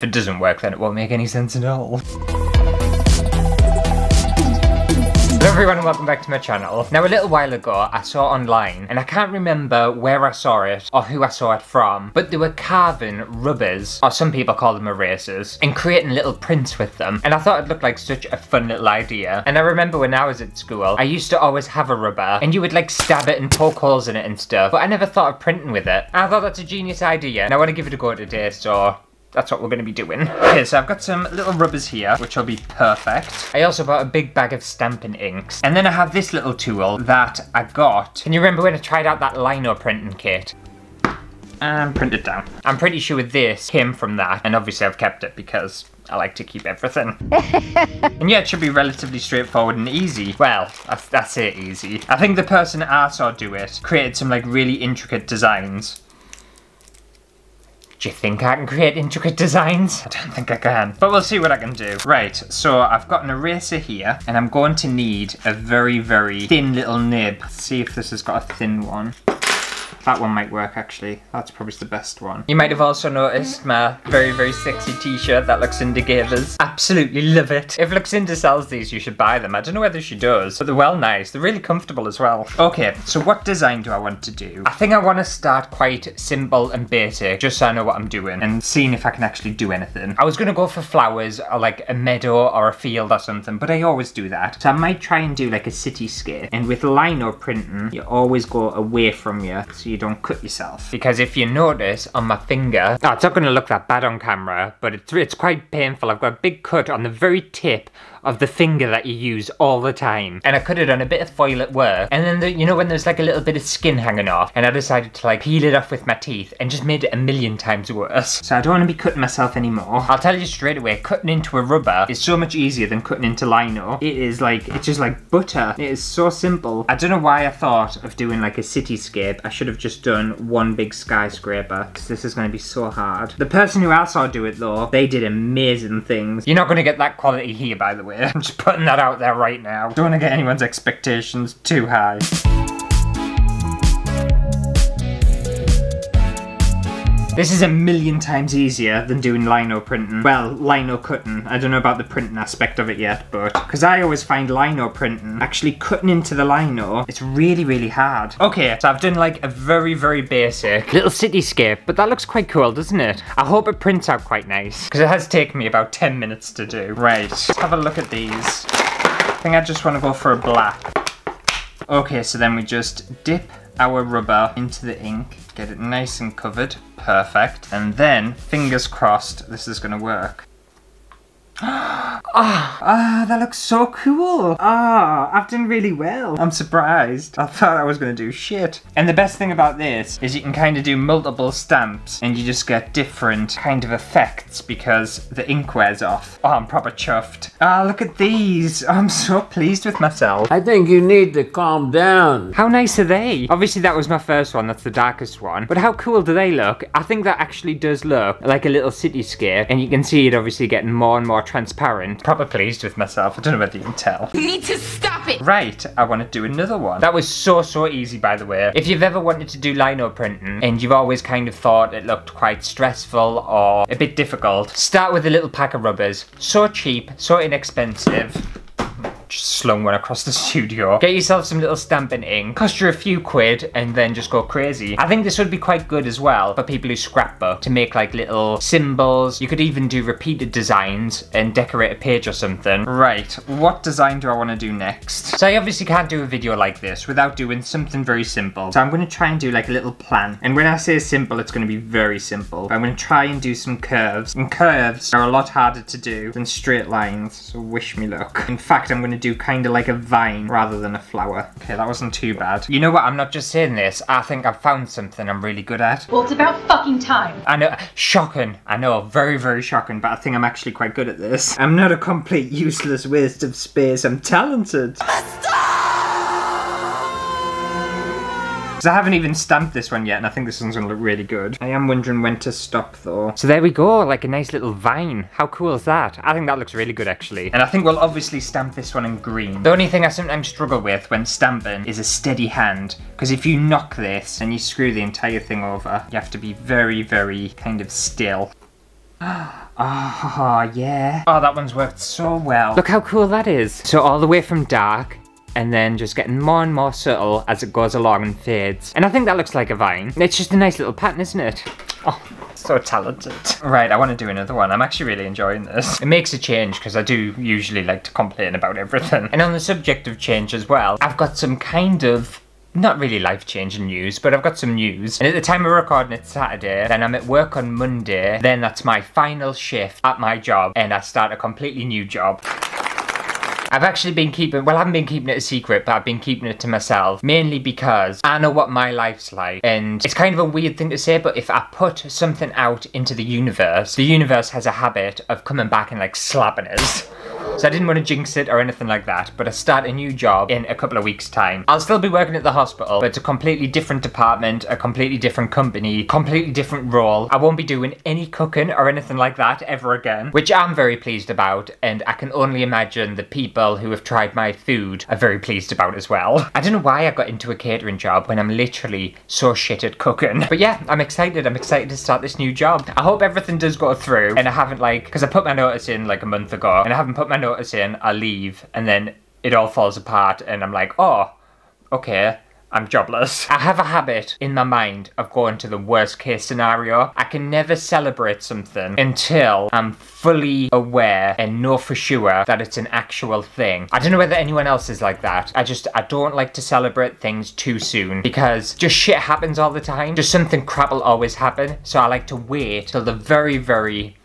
If it doesn't work, then it won't make any sense at all. Hello everyone and welcome back to my channel. Now a little while ago I saw online and I can't remember where I saw it or who I saw it from but they were carving rubbers or some people call them erasers and creating little prints with them and I thought it looked like such a fun little idea and I remember when I was at school I used to always have a rubber and you would like stab it and poke holes in it and stuff but I never thought of printing with it. I thought that's a genius idea and I want to give it a go today so that's what we're going to be doing. Okay, so I've got some little rubbers here, which will be perfect. I also bought a big bag of stamping inks. And then I have this little tool that I got. Can you remember when I tried out that lino printing kit? And print it down. I'm pretty sure this came from that, and obviously I've kept it because I like to keep everything. and yeah, it should be relatively straightforward and easy. Well, that's, that's it, easy. I think the person I saw do it created some like really intricate designs. Do you think I can create intricate designs? I don't think I can, but we'll see what I can do. Right, so I've got an eraser here, and I'm going to need a very, very thin little nib. Let's see if this has got a thin one. That one might work actually. That's probably the best one. You might have also noticed my very, very sexy t-shirt that Luxinda gave us. Absolutely love it. If Luxinda sells these, you should buy them. I don't know whether she does, but they're well nice. They're really comfortable as well. Okay, so what design do I want to do? I think I want to start quite simple and basic, just so I know what I'm doing and seeing if I can actually do anything. I was going to go for flowers or like a meadow or a field or something, but I always do that. So I might try and do like a cityscape. And with lino printing, you always go away from you. So you don't cut yourself. Because if you notice on my finger, oh, it's not to look that bad on camera, but it's, it's quite painful. I've got a big cut on the very tip of the finger that you use all the time. And I cut it on a bit of foil at work. And then, the, you know, when there's like a little bit of skin hanging off, and I decided to like peel it off with my teeth and just made it a million times worse. So I don't want to be cutting myself anymore. I'll tell you straight away, cutting into a rubber is so much easier than cutting into lino. It is like, it's just like butter. It is so simple. I don't know why I thought of doing like a cityscape. I should have just done one big skyscraper because this is going to be so hard. The person who else saw do it though, they did amazing things. You're not going to get that quality here by the way. I'm just putting that out there right now. Don't want to get anyone's expectations too high. This is a million times easier than doing lino printing. Well, lino cutting. I don't know about the printing aspect of it yet, but... Because I always find lino printing, actually cutting into the lino, it's really, really hard. Okay, so I've done like a very, very basic little cityscape, but that looks quite cool, doesn't it? I hope it prints out quite nice, because it has taken me about 10 minutes to do. Right, let's have a look at these. I think I just want to go for a black. Okay, so then we just dip our rubber into the ink, get it nice and covered, perfect, and then, fingers crossed, this is gonna work. Ah, ah, that looks so cool. Ah, I've done really well. I'm surprised. I thought I was going to do shit. And the best thing about this is you can kind of do multiple stamps and you just get different kind of effects because the ink wears off. Oh, I'm proper chuffed. Ah, look at these. I'm so pleased with myself. I think you need to calm down. How nice are they? Obviously that was my first one, that's the darkest one. But how cool do they look? I think that actually does look like a little cityscape and you can see it obviously getting more and more transparent. Proper pleased with myself. I don't know whether you can tell. You need to stop it! Right, I want to do another one. That was so, so easy, by the way. If you've ever wanted to do lino printing and you've always kind of thought it looked quite stressful or a bit difficult, start with a little pack of rubbers. So cheap, so inexpensive just slung one across the studio. Get yourself some little stamping ink, cost you a few quid, and then just go crazy. I think this would be quite good as well for people who scrapbook to make like little symbols. You could even do repeated designs and decorate a page or something. Right, what design do I want to do next? So I obviously can't do a video like this without doing something very simple. So I'm going to try and do like a little plan. And when I say simple, it's going to be very simple. But I'm going to try and do some curves. And curves are a lot harder to do than straight lines, so wish me luck. In fact, I'm going to do kind of like a vine rather than a flower. Okay, that wasn't too bad. You know what, I'm not just saying this, I think I've found something I'm really good at. Well, it's about fucking time. I know, shocking, I know, very, very shocking, but I think I'm actually quite good at this. I'm not a complete useless waste of space, I'm talented. I haven't even stamped this one yet, and I think this one's gonna look really good. I am wondering when to stop, though. So there we go, like a nice little vine. How cool is that? I think that looks really good, actually. And I think we'll obviously stamp this one in green. The only thing I sometimes struggle with when stamping is a steady hand. Because if you knock this and you screw the entire thing over, you have to be very, very kind of still. Ah, Oh, yeah. Oh, that one's worked so well. Look how cool that is. So all the way from dark and then just getting more and more subtle as it goes along and fades. And I think that looks like a vine. It's just a nice little pattern, isn't it? Oh, so talented. Right, I want to do another one. I'm actually really enjoying this. It makes a change because I do usually like to complain about everything. And on the subject of change as well, I've got some kind of not really life-changing news, but I've got some news. And at the time of recording it's Saturday, then I'm at work on Monday, then that's my final shift at my job, and I start a completely new job. I've actually been keeping, well I haven't been keeping it a secret, but I've been keeping it to myself. Mainly because I know what my life's like. And it's kind of a weird thing to say, but if I put something out into the universe, the universe has a habit of coming back and like slapping us. So I didn't want to jinx it or anything like that, but I start a new job in a couple of weeks time. I'll still be working at the hospital, but it's a completely different department, a completely different company, completely different role. I won't be doing any cooking or anything like that ever again, which I'm very pleased about, and I can only imagine the people who have tried my food are very pleased about as well. I don't know why I got into a catering job when I'm literally so shit at cooking. But yeah, I'm excited. I'm excited to start this new job. I hope everything does go through and I haven't like, because I put my notice in like a month ago and I haven't put my notice in, I leave, and then it all falls apart, and I'm like, oh, okay. I'm jobless. I have a habit in my mind of going to the worst case scenario. I can never celebrate something until I'm fully aware and know for sure that it's an actual thing. I don't know whether anyone else is like that. I just, I don't like to celebrate things too soon because just shit happens all the time. Just something crap will always happen. So I like to wait till the very, very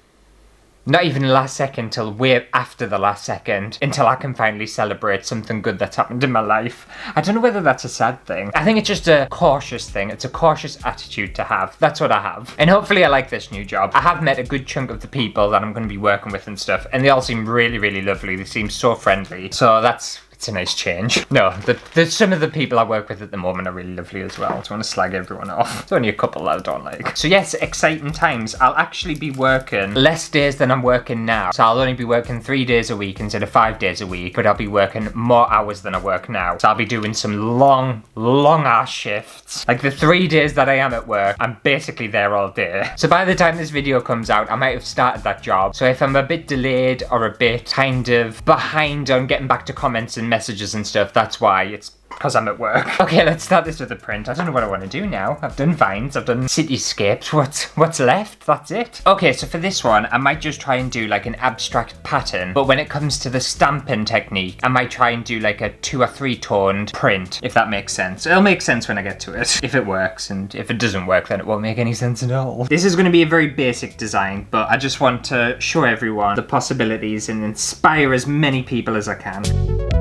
not even last second till way after the last second until I can finally celebrate something good that's happened in my life. I don't know whether that's a sad thing. I think it's just a cautious thing. It's a cautious attitude to have. That's what I have. And hopefully I like this new job. I have met a good chunk of the people that I'm going to be working with and stuff and they all seem really, really lovely. They seem so friendly. So that's it's a nice change. No, the, the, some of the people I work with at the moment are really lovely as well. I don't want to slag everyone off. There's only a couple that I don't like. So yes, exciting times. I'll actually be working less days than I'm working now. So I'll only be working three days a week instead of five days a week, but I'll be working more hours than I work now. So I'll be doing some long, long ass shifts. Like the three days that I am at work, I'm basically there all day. So by the time this video comes out, I might have started that job. So if I'm a bit delayed or a bit kind of behind on getting back to comments and messages and stuff, that's why. It's because I'm at work. Okay, let's start this with a print. I don't know what I want to do now. I've done vines, I've done cityscapes. What's, what's left? That's it. Okay, so for this one, I might just try and do like an abstract pattern. But when it comes to the stamping technique, I might try and do like a two or three toned print, if that makes sense. It'll make sense when I get to it, if it works. And if it doesn't work, then it won't make any sense at all. This is going to be a very basic design, but I just want to show everyone the possibilities and inspire as many people as I can.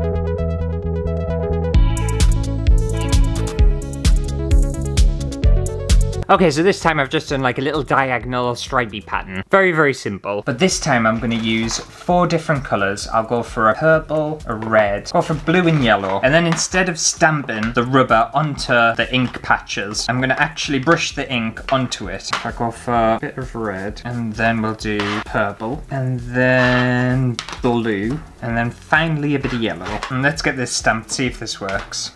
Okay, so this time I've just done like a little diagonal stripy pattern. Very, very simple. But this time I'm gonna use four different colors. I'll go for a purple, a red, go for blue and yellow. And then instead of stamping the rubber onto the ink patches, I'm gonna actually brush the ink onto it. I go for a bit of red, and then we'll do purple, and then blue, and then finally a bit of yellow. And let's get this stamped, see if this works.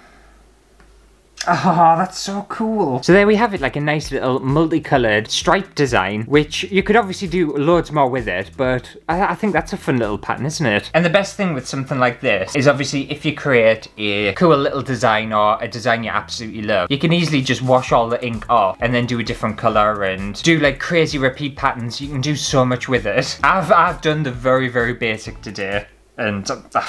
Oh, that's so cool. So there we have it, like a nice little multicolored stripe design, which you could obviously do loads more with it, but I, I, think that's a fun little pattern, isn't it? And the best thing with something like this is obviously if you create a cool little design or a design you absolutely love, you can easily just wash all the ink off and then do a different color and do like crazy repeat patterns. You can do so much with it. I've, I've done the very, very basic today and uh,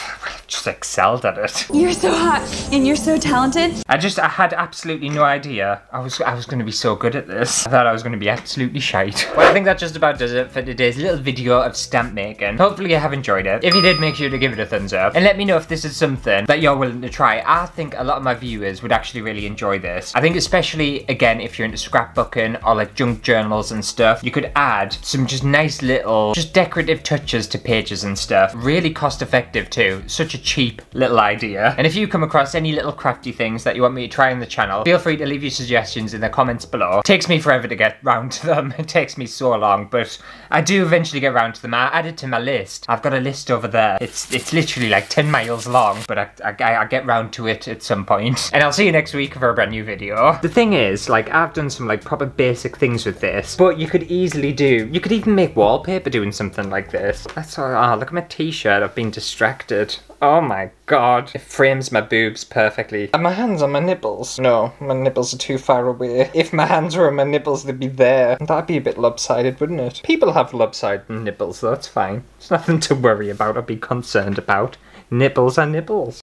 just excelled at it. You're so hot and you're so talented. I just I had absolutely no idea I was I was going to be so good at this. I thought I was going to be absolutely shite. Well, I think that just about does it for today's little video of stamp making. Hopefully you have enjoyed it. If you did, make sure to give it a thumbs up and let me know if this is something that you're willing to try. I think a lot of my viewers would actually really enjoy this. I think especially again if you're into scrapbooking or like junk journals and stuff, you could add some just nice little just decorative touches to pages and stuff. Really cost cost effective too. Such a cheap little idea. And if you come across any little crafty things that you want me to try on the channel, feel free to leave your suggestions in the comments below. It takes me forever to get round to them. It takes me so long, but I do eventually get round to them. I add it to my list. I've got a list over there. It's it's literally like 10 miles long, but I, I, I get round to it at some point. And I'll see you next week for a brand new video. The thing is, like, I've done some like proper basic things with this, but you could easily do, you could even make wallpaper doing something like this. That's all, oh, look at my t-shirt. I've been distracted. Oh my god. It frames my boobs perfectly. Are my hands on my nipples? No, my nipples are too far away. If my hands were on my nipples, they'd be there. That'd be a bit lopsided, wouldn't it? People have lopsided nipples, so that's fine. It's nothing to worry about or be concerned about. Nipples are nipples.